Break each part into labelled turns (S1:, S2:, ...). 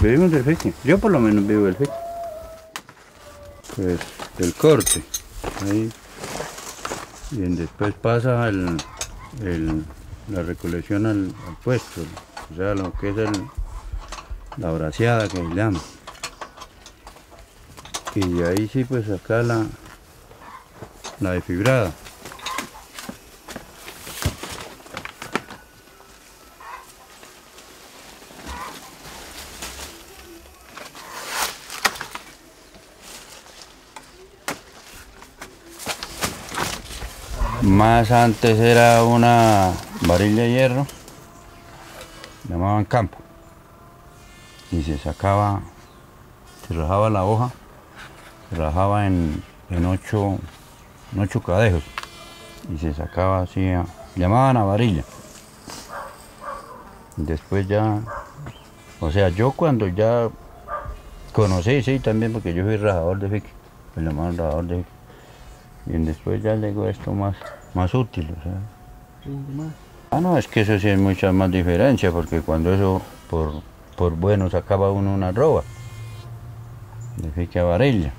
S1: vivimos del fique. Yo por lo menos vivo del fique. Pues el corte. Ahí. Y después pasa el, el- la recolección al, puesto. O sea, lo que es el, la braseada que se llama. Y ahí sí pues acá la, la desfibrada. Más antes era una varilla de hierro, llamaban campo, y se sacaba, se rajaba la hoja, se rajaba en, en ocho, ocho cadejos, y se sacaba así, llamaban a varilla. Después ya, o sea, yo cuando ya conocí, sí, también porque yo fui rajador de fique, me llamaban rajador de fique. Y después ya llegó esto más, más útil, o sea. Ah, no, es que eso sí hay mucha más diferencia, porque cuando eso por, por bueno sacaba uno una roba, de fique a varilla.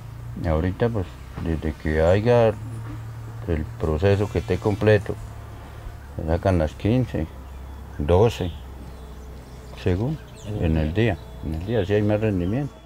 S1: Y ahorita pues, desde que haya el proceso que esté completo, se sacan las 15, 12, según, en el día. En el día sí hay más rendimiento.